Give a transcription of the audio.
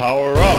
Power up!